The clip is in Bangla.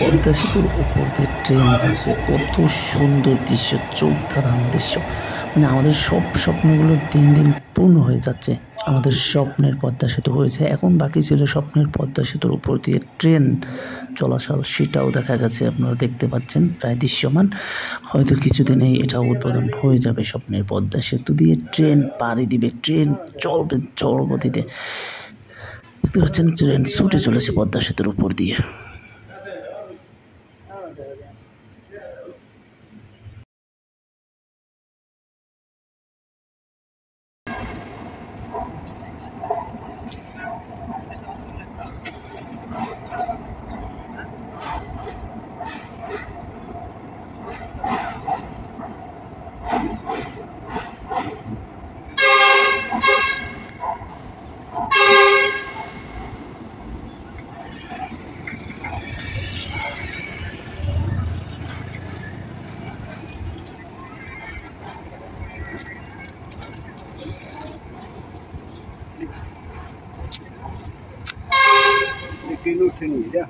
পদ্মা সেতুর দিয়ে ট্রেন যাচ্ছে। কত সুন্দর দৃশ্য চোখ দৃশ্য। মানে আমাদের সব স্বপ্নগুলো দিন দিন পূর্ণ হয়ে যাচ্ছে। আমাদের স্বপ্নের পদ্মা সেতু হয়েছে। এখন বাকি ছিল স্বপ্নের পদ্মা সেতুর উপর দিয়ে ট্রেন চলাচল। সেটাও দেখা গেছে, আপনারা দেখতে পাচ্ছেন, প্রায় দৃশ্যমান। হয়তো কিছুদিনেই এটা উদ্বোধন হয়ে যাবে স্বপ্নের পদ্মা সেতু দিয়ে। ট্রেন পাড়ি দিবে ট্রেন চলবে জড়গতিতে দেখতে পাচ্ছেন ট্রেন ছুটে চলেছে পদ্মা সেতুর উপর দিয়ে। 给录取你了。